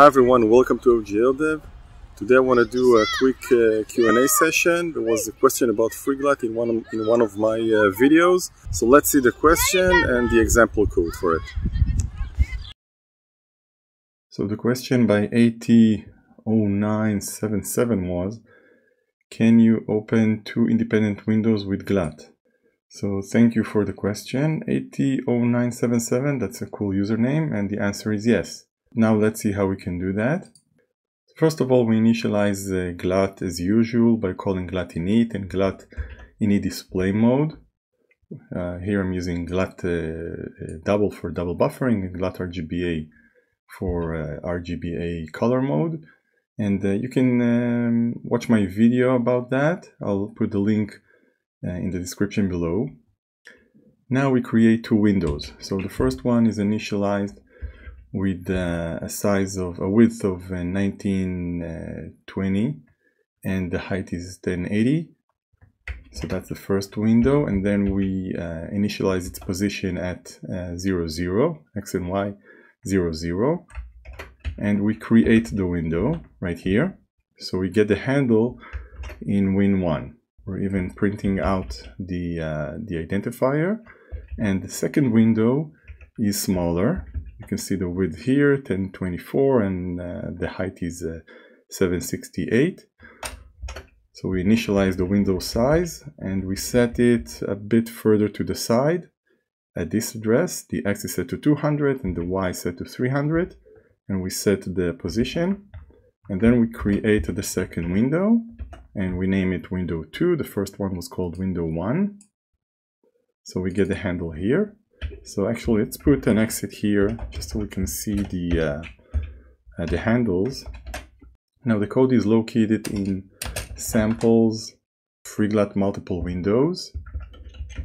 Hi everyone, welcome to OGL Dev. Today I want to do a quick uh, Q&A session. There was a question about FreeGLUT in one of, in one of my uh, videos. So let's see the question and the example code for it. So the question by AT0977 was, can you open two independent windows with GLUT? So thank you for the question, AT0977, that's a cool username, and the answer is yes. Now let's see how we can do that. First of all, we initialize uh, GLUT as usual by calling GLUT init and GLUT init display mode. Uh, here I'm using GLUT uh, uh double for double buffering and GLUT RGBA for uh, RGBA color mode. And uh, you can um, watch my video about that. I'll put the link in the description below. Now we create two windows. So the first one is initialized with uh, a size of a width of 1920 uh, and the height is 1080 so that's the first window and then we uh, initialize its position at uh, 0 0 x and y 0 0 and we create the window right here. So we get the handle in win1 we're even printing out the uh, the identifier. And the second window is smaller can see the width here 1024 and uh, the height is uh, 768 so we initialize the window size and we set it a bit further to the side. At this address the x is set to 200 and the y is set to 300 and we set the position. And then we create the second window and we name it window 2 the first one was called window 1 so we get the handle here so actually, let's put an exit here just so we can see the uh, uh, the handles. Now the code is located in samples, FreeGLUT multiple windows,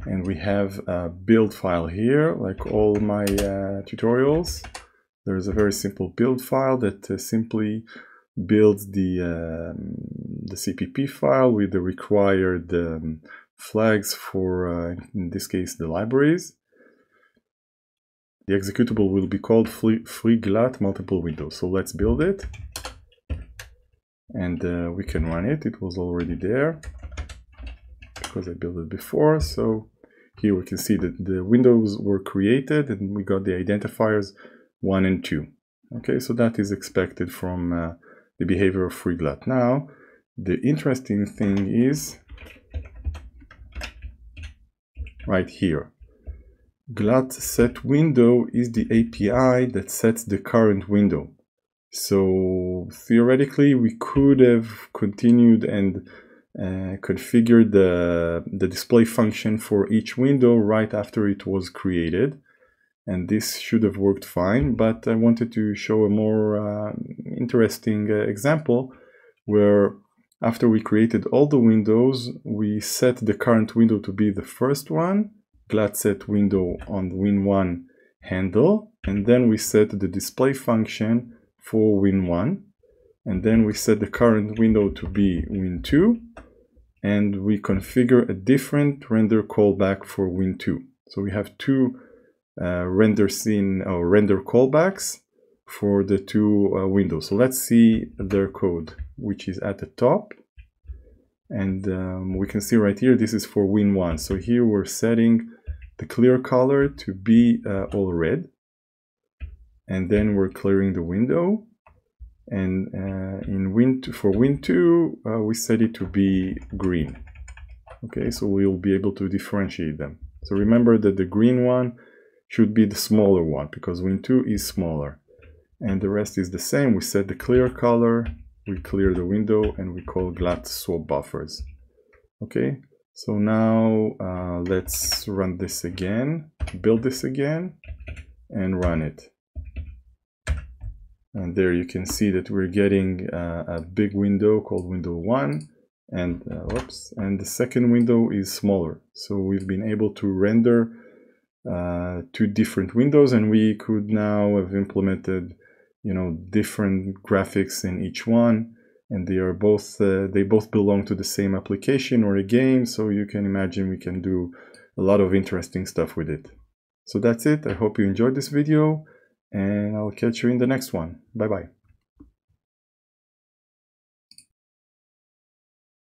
and we have a build file here, like all my uh, tutorials. There's a very simple build file that uh, simply builds the um, the CPP file with the required um, flags for, uh, in this case, the libraries. The executable will be called free, free glut multiple windows. So let's build it. And uh, we can run it. It was already there because I built it before. So here we can see that the windows were created and we got the identifiers 1 and 2. Okay, so that is expected from uh, the behavior of FreeGLUT. Now, the interesting thing is right here. GLUT set window is the API that sets the current window. So theoretically, we could have continued and uh, configured the, the display function for each window right after it was created. And this should have worked fine, but I wanted to show a more uh, interesting uh, example where after we created all the windows, we set the current window to be the first one GLUT set window on win1 handle and then we set the display function for win1 and then we set the current window to be win2 and we configure a different render callback for win2 so we have two uh, render scene or render callbacks for the two uh, windows. So let's see their code which is at the top and um, we can see right here this is for win one. So here we're setting the clear color to be uh, all red. And then we're clearing the window. And uh, in win for win2 uh, we set it to be green. Okay so we'll be able to differentiate them. So remember that the green one should be the smaller one because win2 is smaller. And the rest is the same. We set the clear color we clear the window and we call glut swap buffers. Okay so now uh, let's run this again build this again and run it. And there you can see that we're getting uh, a big window called window 1 and uh, whoops and the second window is smaller. So we've been able to render uh, two different windows and we could now have implemented you know different graphics in each one and they are both uh, they both belong to the same application or a game so you can imagine we can do a lot of interesting stuff with it. So that's it. I hope you enjoyed this video and i'll catch you in the next one. Bye bye